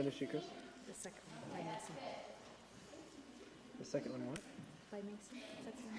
Finish it, Chris? The second one by Mason. The second one what? By Mason.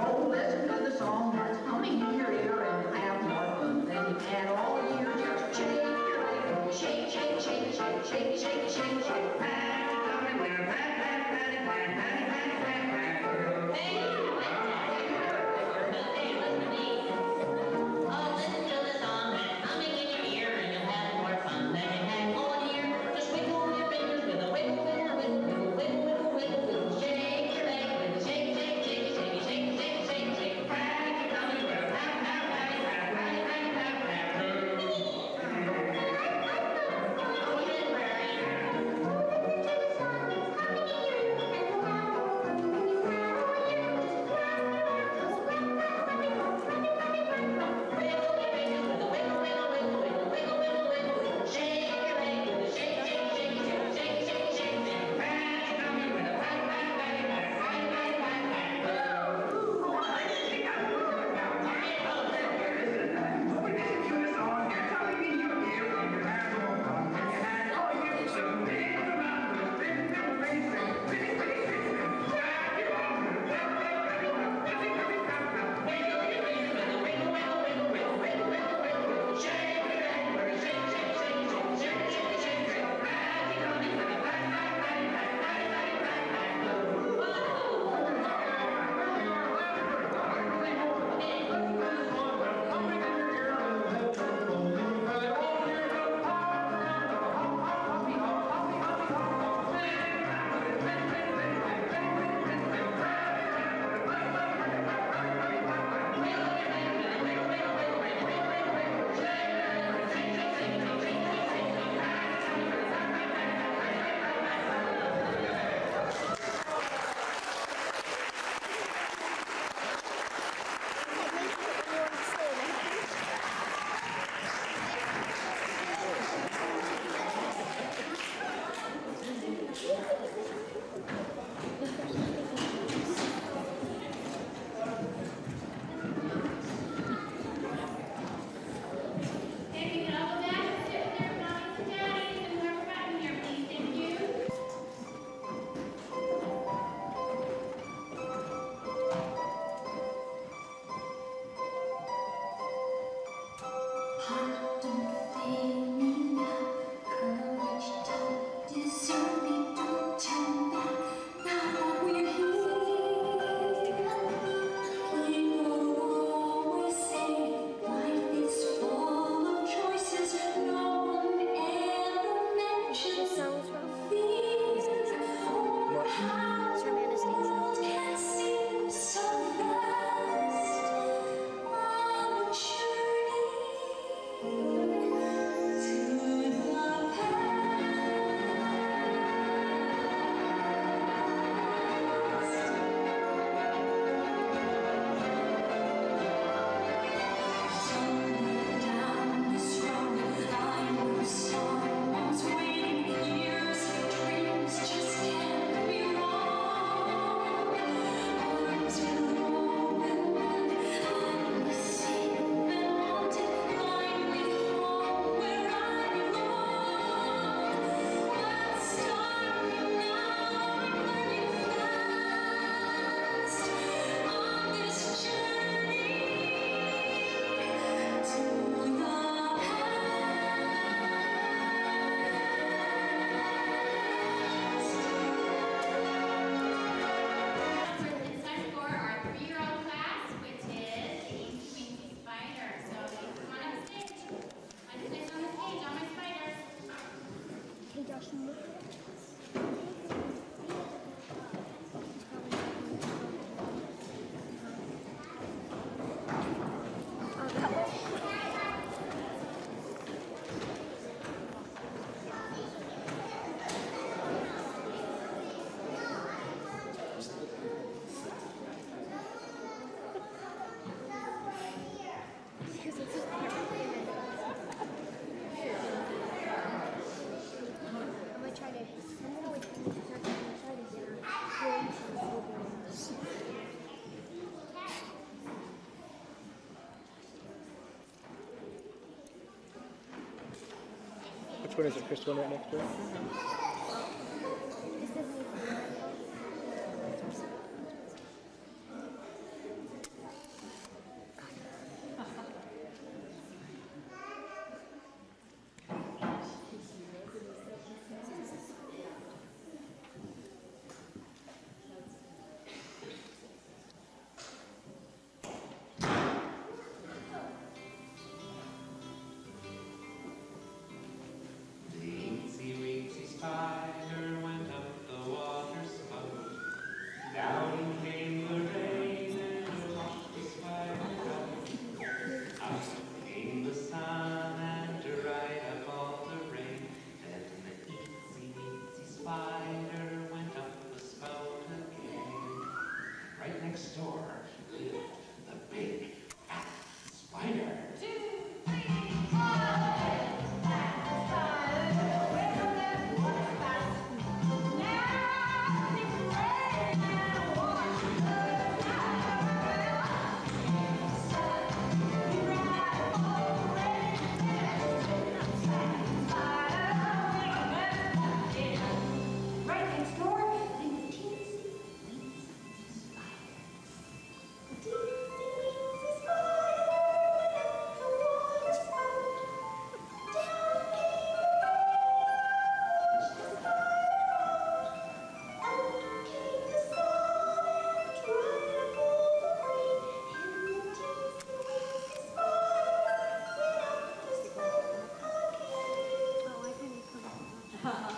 Oh, listen to the song. That's humming in your ear and have fun than you can all year. Just shake your leg, shake, shake, shake, shake, shake, shake, shake, shake, shake, shake, shake, shake, shake, shake, shake, heart. one? Is it Chris one right next to it? 감사합니다.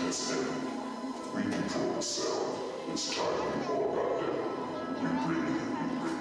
has. We control the cell. It's time to know about them. We bring you.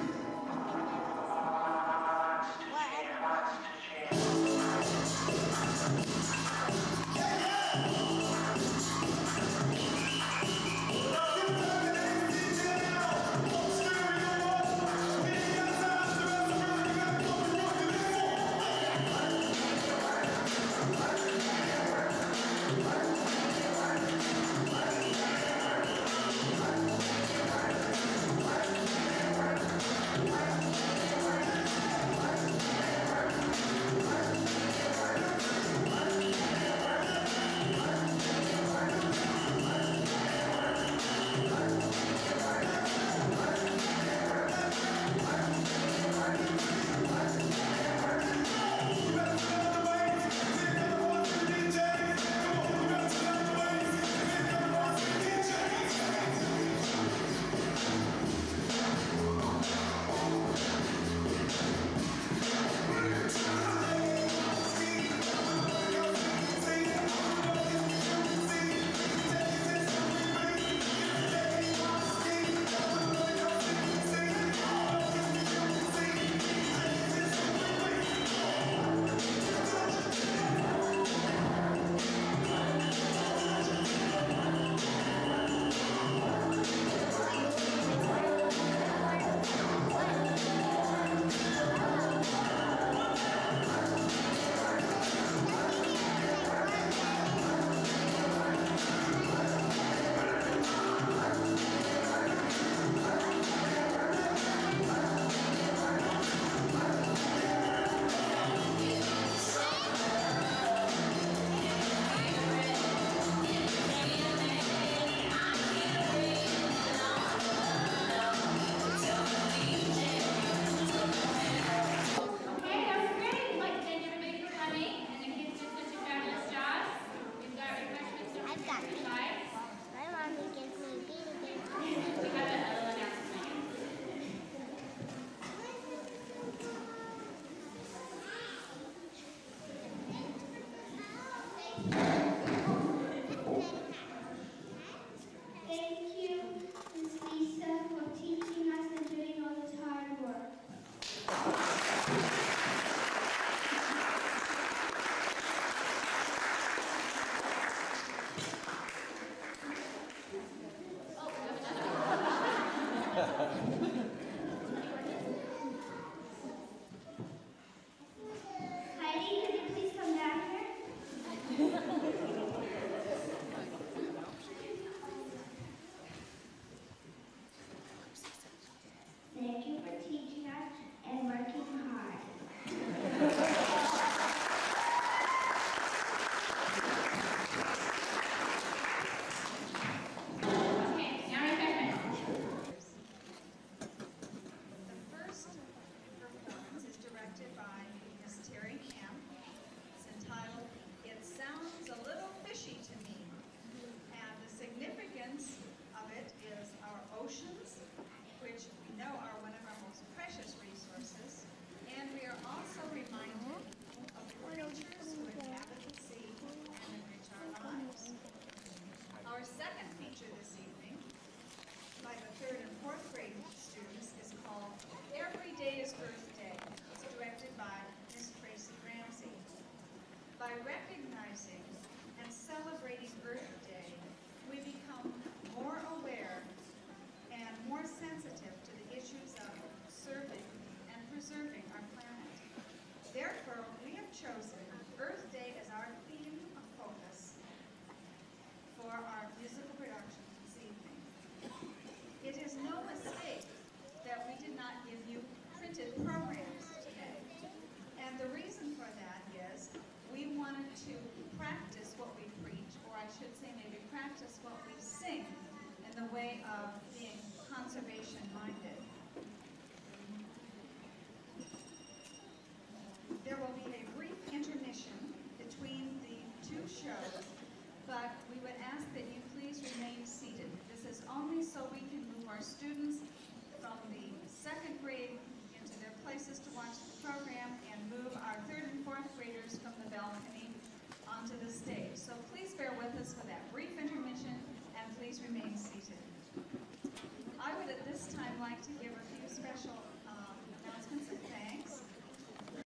Way of um,